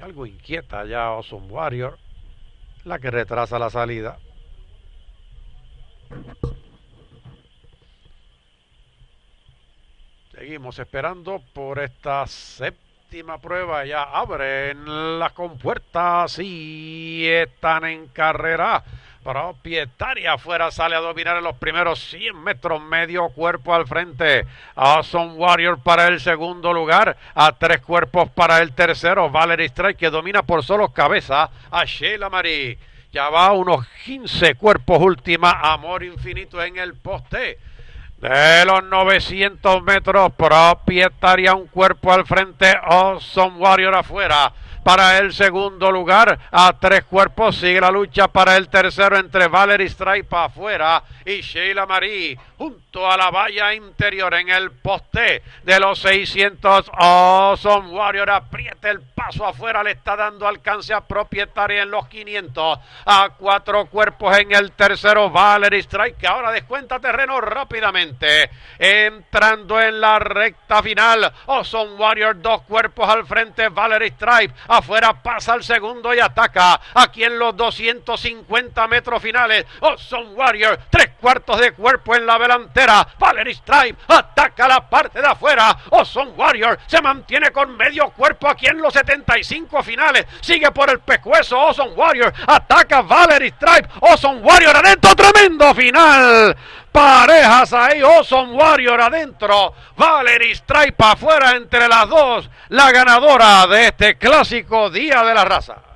Algo inquieta ya Awesome Warrior, la que retrasa la salida. Seguimos esperando por esta séptima prueba. Ya abren las compuertas y están en carrera. Propietaria afuera sale a dominar en los primeros 100 metros, medio cuerpo al frente. Awesome Warrior para el segundo lugar, a tres cuerpos para el tercero. Valerie Strike que domina por solo cabeza a Sheila Marie. Ya va unos 15 cuerpos última, amor infinito en el poste. De los 900 metros, propietaria un cuerpo al frente, Awesome Warrior afuera para el segundo lugar. A tres cuerpos sigue la lucha para el tercero entre Valerie Stripe afuera y Sheila Marie junto a la valla interior en el poste de los 600. Awesome Warrior aprieta el paso afuera, le está dando alcance a propietaria en los 500. A cuatro cuerpos en el tercero, Valerie Strike, ahora descuenta terreno rápidamente. Entrando en la recta final, Awesome Warrior, dos cuerpos al frente, Valerie Stripe. Afuera pasa al segundo y ataca. Aquí en los 250 metros finales, Awesome Warrior, tres cuartos de cuerpo en la delantera. Valerie Stripe ataca la parte de afuera. Awesome Warrior se mantiene con medio cuerpo aquí en los 75 finales. Sigue por el pescuezo. Awesome Warrior ataca Valerie Stripe. Awesome Warrior adentro. Tremendo final. Parejas ahí. Awesome Warrior adentro. Valerie Stripe afuera entre las dos. La ganadora de este clásico Día de la Raza.